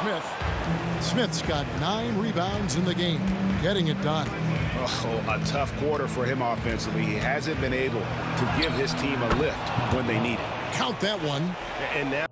Smith. Smith's got nine rebounds in the game, getting it done. Oh, a tough quarter for him offensively. He hasn't been able to give his team a lift when they need it. Count that one. And now...